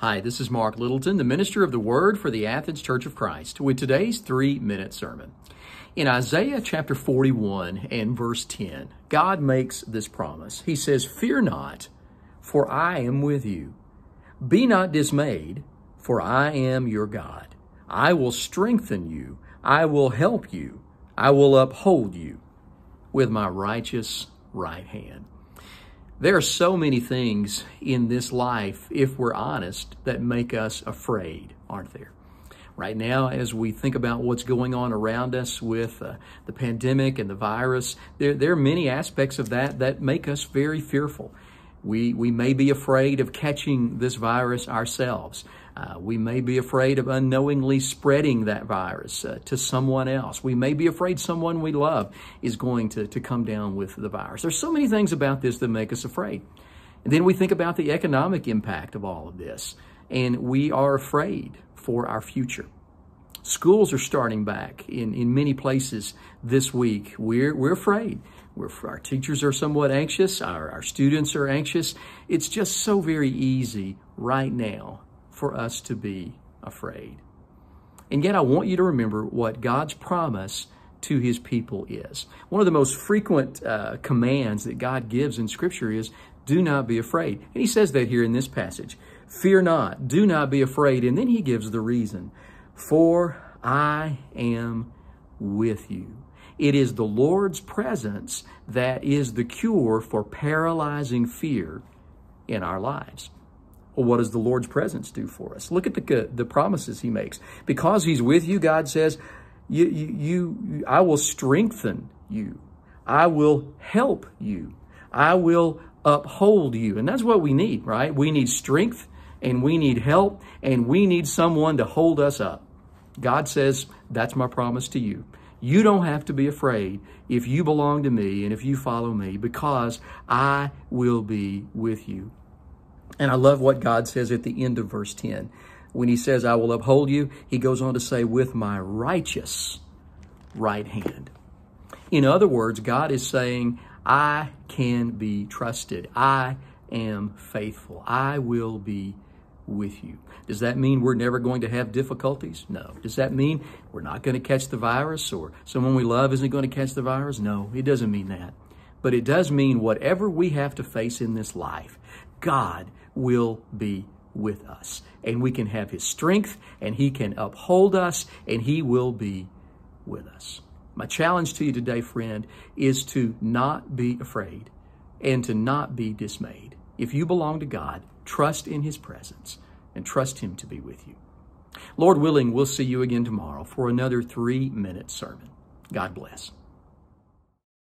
Hi, this is Mark Littleton, the minister of the Word for the Athens Church of Christ, with today's three minute sermon. In Isaiah chapter 41 and verse 10, God makes this promise. He says, Fear not, for I am with you. Be not dismayed, for I am your God. I will strengthen you. I will help you. I will uphold you with my righteous right hand. There are so many things in this life, if we're honest, that make us afraid, aren't there? Right now, as we think about what's going on around us with uh, the pandemic and the virus, there, there are many aspects of that that make us very fearful. We, we may be afraid of catching this virus ourselves. Uh, we may be afraid of unknowingly spreading that virus uh, to someone else. We may be afraid someone we love is going to, to come down with the virus. There's so many things about this that make us afraid. And then we think about the economic impact of all of this, and we are afraid for our future. Schools are starting back in, in many places this week. We're, we're afraid. We're, our teachers are somewhat anxious. Our, our students are anxious. It's just so very easy right now for us to be afraid. And yet I want you to remember what God's promise to his people is. One of the most frequent uh, commands that God gives in Scripture is, do not be afraid. And he says that here in this passage. Fear not, do not be afraid. And then he gives the reason. For I am with you. It is the Lord's presence that is the cure for paralyzing fear in our lives. Well, what does the Lord's presence do for us? Look at the, the promises he makes. Because he's with you, God says, you, you, you, I will strengthen you. I will help you. I will uphold you. And that's what we need, right? We need strength and we need help and we need someone to hold us up. God says, that's my promise to you. You don't have to be afraid if you belong to me and if you follow me because I will be with you. And I love what God says at the end of verse 10. When he says, I will uphold you, he goes on to say, with my righteous right hand. In other words, God is saying, I can be trusted. I am faithful. I will be with you. Does that mean we're never going to have difficulties? No. Does that mean we're not going to catch the virus or someone we love isn't going to catch the virus? No, it doesn't mean that. But it does mean whatever we have to face in this life, God will be with us. And we can have his strength and he can uphold us and he will be with us. My challenge to you today, friend, is to not be afraid and to not be dismayed. If you belong to God, trust in his presence and trust him to be with you. Lord willing, we'll see you again tomorrow for another three minute sermon. God bless.